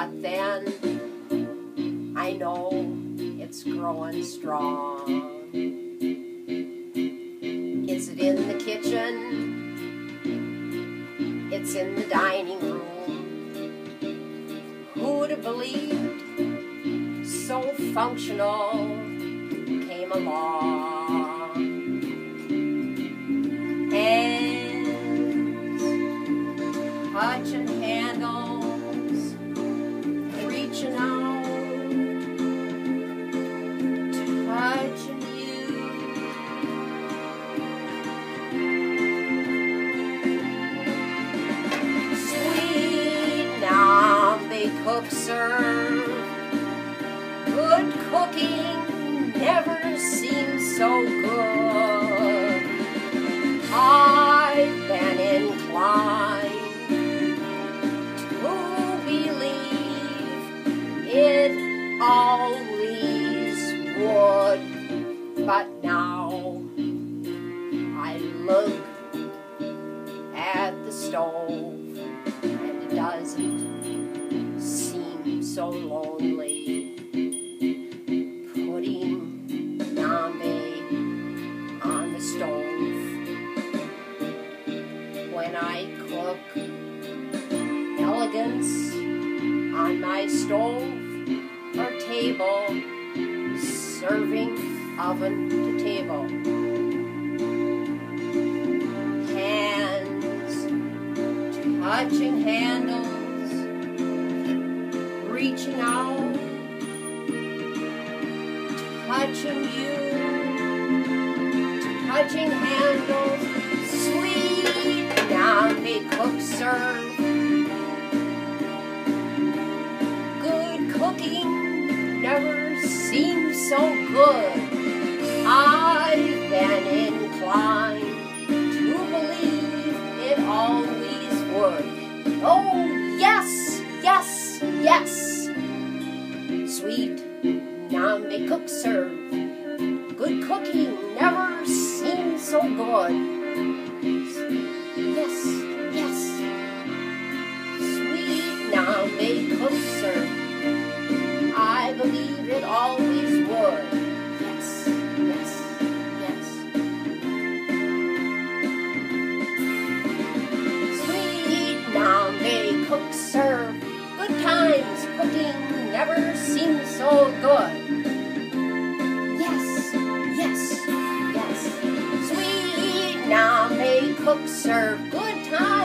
But then I know it's growing strong. Is it in the kitchen? It's in the dining room. Who would have believed so functional came along? Cook serve. Good cooking never seems so good. I've been inclined to believe it always would, but now I look so lonely. Putting nambe on the stove when I cook elegance on my stove or table, serving oven to table. Hands touching handles, out, touching you, touching handles, sweet nambe CookServ. Good cooking never seems so good. Nambe CookServ. Good cooking never seems so good. Yes, yes. Sweet nambe cook serve. I believe it always would. Yes, yes, yes. Sweet nambe CookServ. Good times cooking never seems so good. Cook serve. Good times